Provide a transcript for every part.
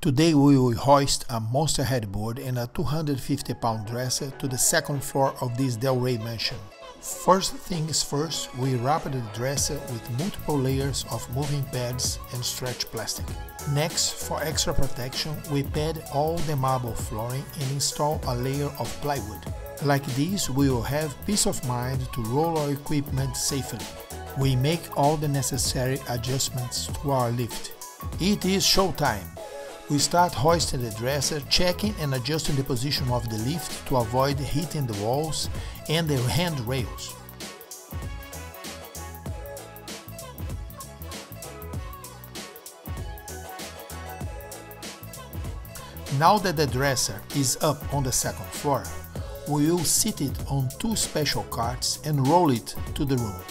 Today we will hoist a monster headboard and a 250 pound dresser to the second floor of this Delray mansion. First things first, we wrap the dresser with multiple layers of moving pads and stretch plastic. Next, for extra protection, we pad all the marble flooring and install a layer of plywood. Like this, we will have peace of mind to roll our equipment safely. We make all the necessary adjustments to our lift. It is showtime! We start hoisting the dresser, checking and adjusting the position of the lift to avoid hitting the walls and the handrails. Now that the dresser is up on the second floor, we will sit it on two special carts and roll it to the room.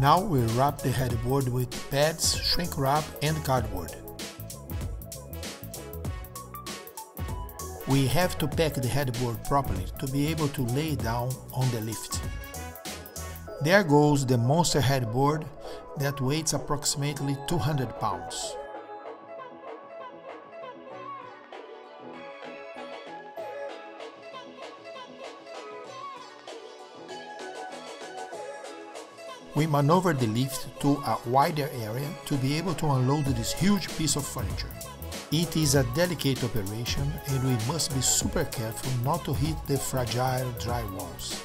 Now we wrap the headboard with pads, shrink wrap and cardboard. We have to pack the headboard properly to be able to lay down on the lift. There goes the monster headboard that weighs approximately 200 pounds. We maneuver the lift to a wider area to be able to unload this huge piece of furniture. It is a delicate operation and we must be super careful not to hit the fragile dry walls.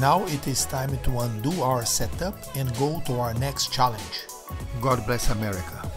Now it is time to undo our setup and go to our next challenge. God bless America.